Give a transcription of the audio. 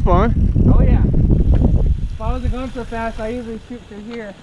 fun. Oh yeah. If I wasn't going so fast, I usually shoot through here.